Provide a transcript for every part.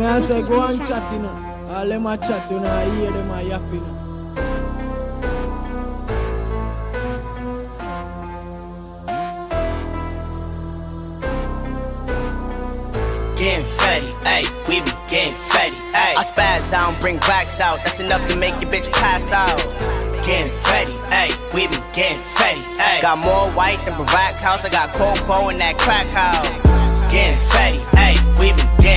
I I say go and chat, you know. Chat, you know, I hear them yap, you know. getting fetti, ayy, we be getting fetti, ayy. I spaz out, bring racks out, that's enough to make your bitch pass out. Getting fetti, ayy, we be getting fetti, ayy. Got more white than Barack House, I got cocoa in that crack house. Getting fatty, ayy, we be getting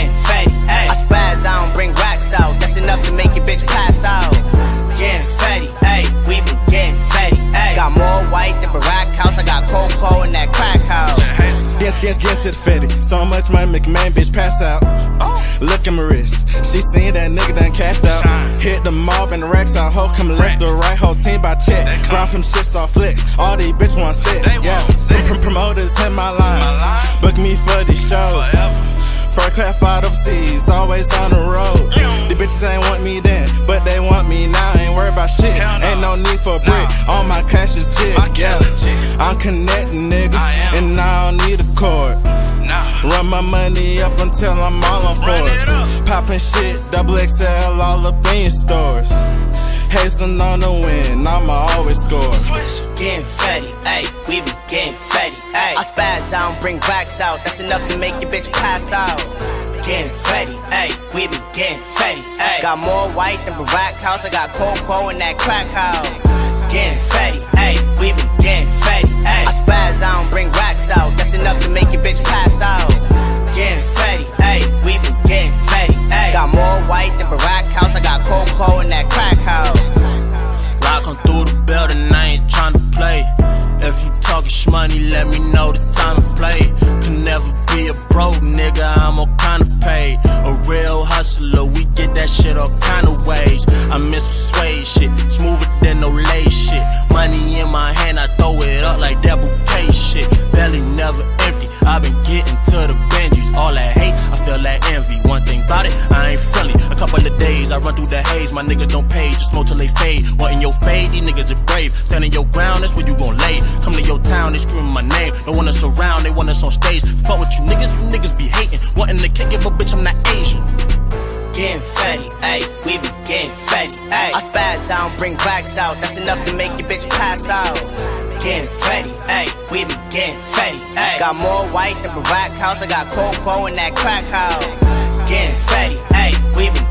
Get, get, get to the fetti. So much money make a man bitch pass out. Look at my wrist. She seen that nigga done cashed out. Hit the mob and the racks out. Hoe come left or right. Whole team by check. Grind from shits off flick. All these bitch want sex. Yeah. Pr- promoters hit my line. Book me for these shows. First class flight overseas, always on the road. The bitches ain't want me then, but they want me now. Ain't worried about shit. Ain't no need for a brick. All my cash is jig. Yeah. I'm connecting, nigga, and I my money up until I'm all on Forbes. Poppin' shit, double XL all up in your stores. Hasten on the win, I'ma always score. Getting fetti, ayy, we be getting fetti, ayy. I spaz out, bring racks out, that's enough to make your bitch pass out. Getting fetti, ayy, we be getting fetti, ayy. Got more white than Barack House, I got cocoa in that crack house. Getting fetti, ayy, we be getting fetti, ayy. I spaz out, bring racks out, that's House, I got cocoa in that crack house. Rockin' through the building, I ain't tryna play. If you talkin' shmoney, let me know the time to play. Can never be a broke nigga, I'm all kinda paid. A real hustler, we get that shit all kind of ways. I miss suede shit, smoother than no lace shit. Money in my hand, I throw it up like that bouquet shit. Belly never empty, i been getting to the Benjis. All that hate, feel that envy. One thing about it, I ain't friendly. A couple of days, I run through the haze. My niggas don't pay, just smoke till they fade. Wanting your fade, these niggas are brave. Standing your ground, that's where you gon' lay. Come to your town, they screaming my name. Don't want us around, they want us on stage. Fuck with you niggas, you niggas be hating. Wanting to kick it, but bitch, I'm not Asian getting fetti, ayy. We be getting fetti, ayy. I spaz, I don't bring racks out. That's enough to make your bitch pass out. Getting fetti, ayy. We be getting fetti, ayy. Got more white than Barack House. I got cocoa in that crack house. Getting fatty, ayy. We be